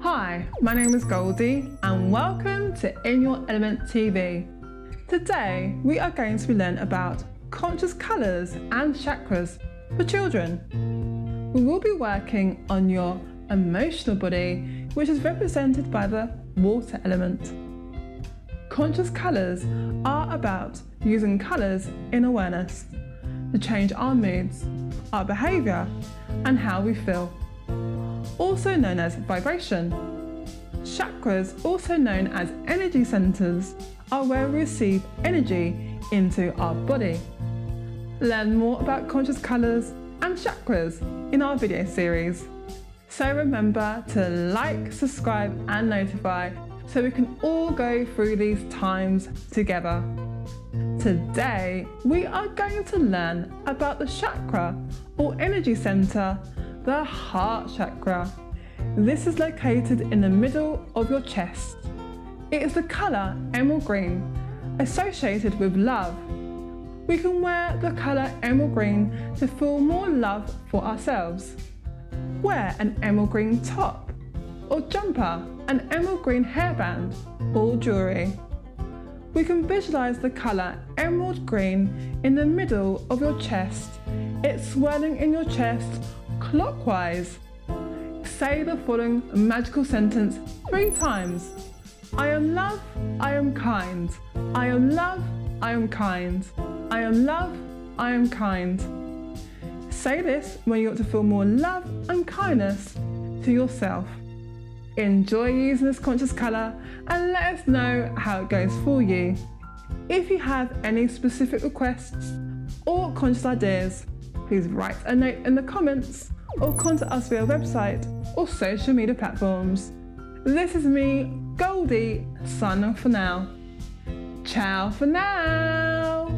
Hi, my name is Goldie and welcome to In Your Element TV. Today we are going to learn about conscious colours and chakras for children. We will be working on your emotional body, which is represented by the water element. Conscious colours are about using colours in awareness to change our moods, our behaviour, and how we feel also known as vibration. Chakras, also known as energy centers, are where we receive energy into our body. Learn more about conscious colors and chakras in our video series. So remember to like, subscribe, and notify so we can all go through these times together. Today, we are going to learn about the chakra or energy center the heart chakra. This is located in the middle of your chest. It is the colour emerald green, associated with love. We can wear the colour emerald green to feel more love for ourselves. Wear an emerald green top or jumper, an emerald green hairband or jewellery. We can visualise the colour emerald green in the middle of your chest. It's swelling in your chest clockwise. Say the following magical sentence three times. I am love, I am kind. I am love, I am kind. I am love, I am kind. Say this when you want to feel more love and kindness to yourself. Enjoy using this conscious colour and let us know how it goes for you. If you have any specific requests or conscious ideas, please write a note in the comments or contact us via website or social media platforms. This is me, Goldie, signing off for now. Ciao for now!